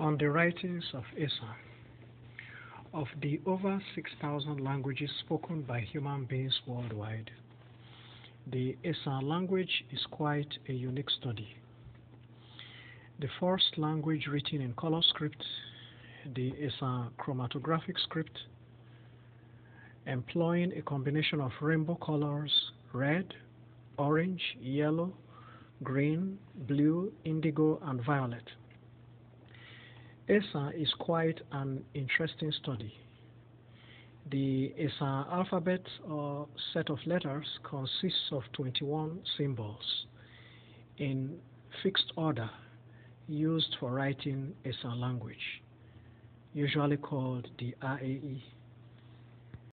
On the writings of Esan, of the over 6,000 languages spoken by human beings worldwide, the Esan language is quite a unique study. The first language written in color script, the Esan chromatographic script, employing a combination of rainbow colors red, orange, yellow, green, blue, indigo, and violet. Esan is quite an interesting study. The Esan alphabet or set of letters consists of 21 symbols in fixed order used for writing Esan language, usually called the RAE.